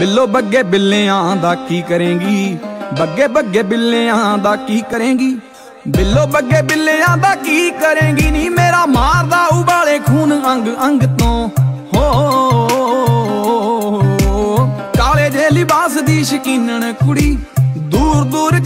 ਬਿੱਲੋ ਬੱਗੇ ਬਿੱਲਿਆਂ ਦਾ ਕੀ ਕਰੇਂਗੀ? ਬੱਗੇ ਬੱਗੇ ਬਿੱਲਿਆਂ ਦਾ ਕੀ ਕਰੇਂਗੀ? ਬਿੱਲੋ ਬੱਗੇ ਬਿੱਲਿਆਂ ਦਾ ਕੀ ਕਰੇਂਗੀ? ਨੀ ਮੇਰਾ ਮਾਰਦਾ ਉਬਾਲੇ ਖੂਨ ਅੰਗ ਅੰਗ ਤੋਂ। ਹੋ, ਕਾਲੇ ਜੇ ਲਿਬਾਸ ਦੀ ਸ਼ਕੀਨਣ ਕੁੜੀ, ਦੂਰ ਦੂਰ